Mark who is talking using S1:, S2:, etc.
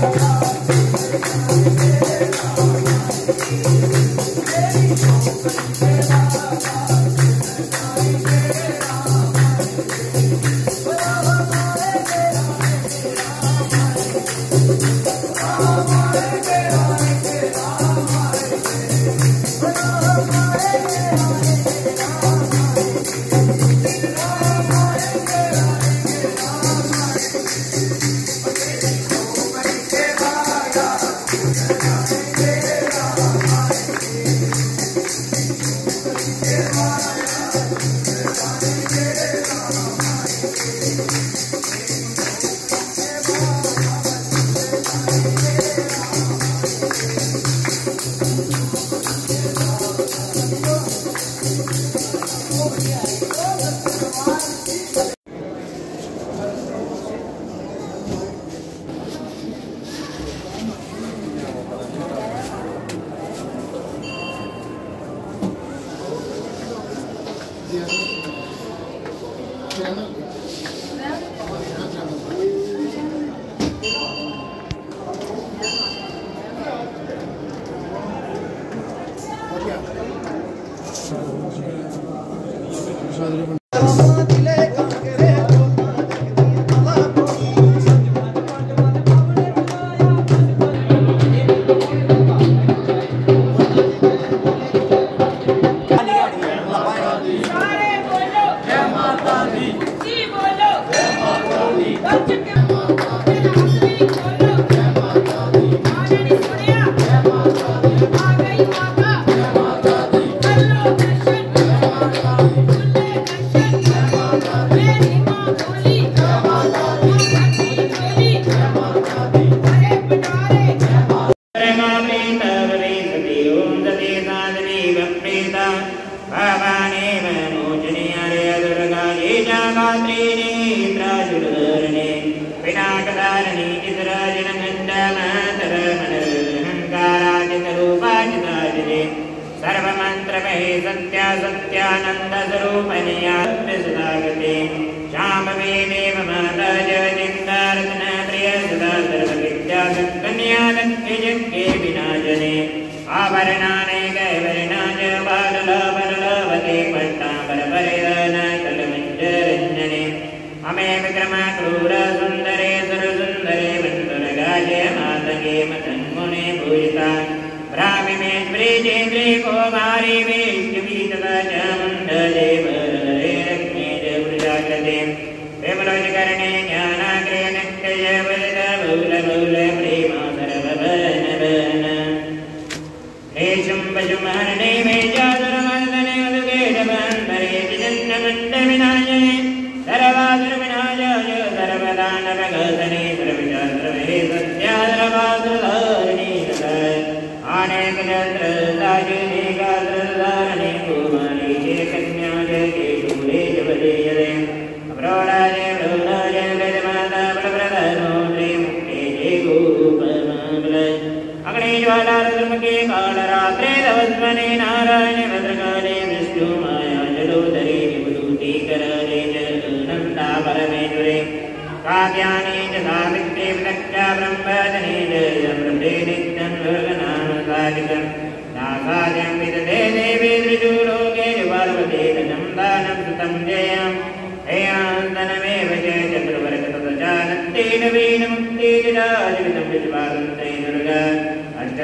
S1: Thank you. madre. साधनेव प्रेता भवानेव मोचने हरे दुर्गा ये चागात्रे नेत्राशुरधरणे विनाशधारणे चितराजनगण्डमातरमनरहङ्काराजितरूपाजिताजिते सर्वमन्त्रमहे सत्या सत्यानन्दस्वरूपनियागते शाम्भवे देव माता जयचिन्तारत्न प्रिय सदा सर्वविद्या कन्या लक्ष्मी यज्ञे विनाशने आभरणाने कैवर्णाज बाललवलवते पट्टाम्बरपरिधान कलमञ्जरञ्जने अमे विक्रम क्रूर सुन्दरे च मण्डले शुम्भशुमहरणे मे चातुरमर्दने मधुकेशबन्धरे चिदन्नमण्डविनाशने सर्वासुरविनाशाय सर्वदानवगसने सर्वशास्त्रमे सत्यादरवासुधारिणे अनेकजत्रदायुनेकात्रधारणे अग्ने ज्वालारद्रमुखे कालरात्रे तवस्मने नारायणे भद्रकाले विष्णु माया जलोदरे निवदूतीकरणे च परमेश्वरे काव्यानि च सावित्रे विदक्षा ब्रह्मजने च यमृते नित्यं भगनामसादिकम् नासाद्यं विदधे देवी त्रिशूलोके पार्वते तजं दानं सुतं जयम् हेयान्तनमेव च चतुर्वर्गतदजानत्तेन वीणमुक्तिराजवितं